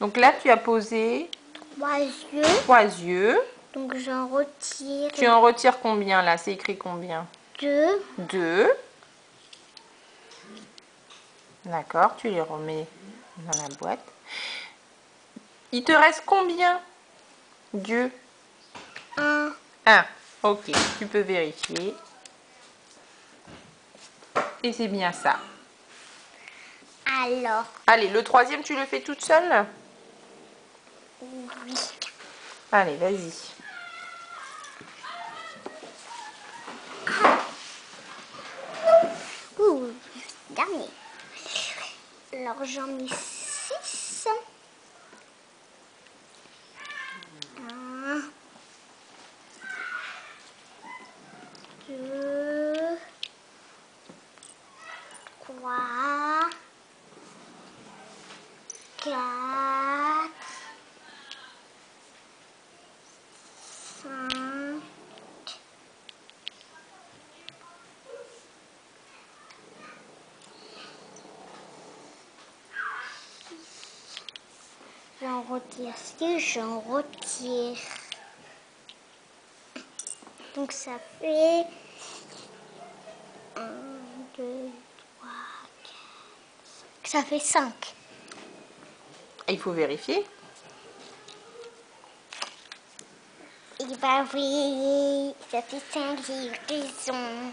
Donc là, tu as posé Trois yeux. trois yeux. Donc j'en retire Tu en retires combien là? C'est écrit combien? deux. Deux. D'accord, tu les remets dans la boîte. Il te reste combien Dieu Un. Un. Ok, tu peux vérifier. Et c'est bien ça. Alors, Allez, le troisième, tu le fais toute seule? Oui. Allez, vas-y. Dernier. Alors j'en ai 6. 1, 2, 3, J'en retire six, j'en retire. Donc ça fait un, deux, trois, quatre, cinq. Ça fait cinq. Il faut vérifier. Bah oui, ça fait cinq livraisons.